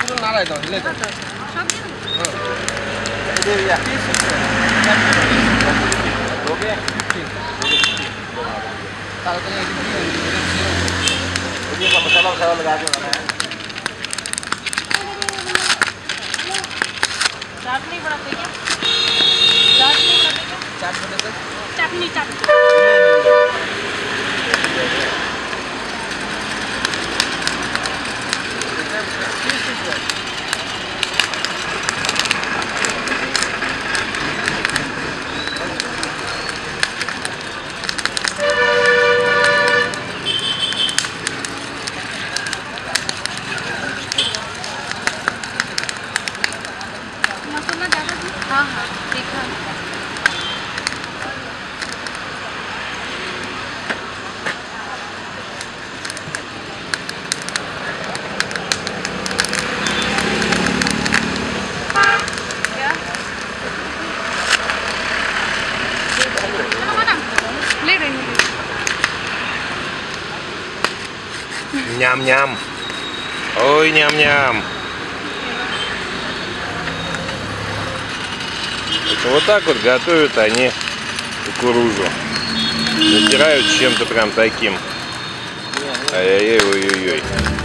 পুরো নাড়ায় দাও হিলে দাও मसाला वसाला लगा Vâng hả? Thịt hả? nham nham ôi nham nham Вот так вот готовят они кукурузу. натирают чем-то прям таким. Ну, Ай-яй-яй-ой-ой-ой.